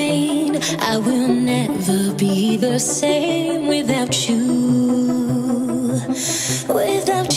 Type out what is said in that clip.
pain. I will never be the same without you. Without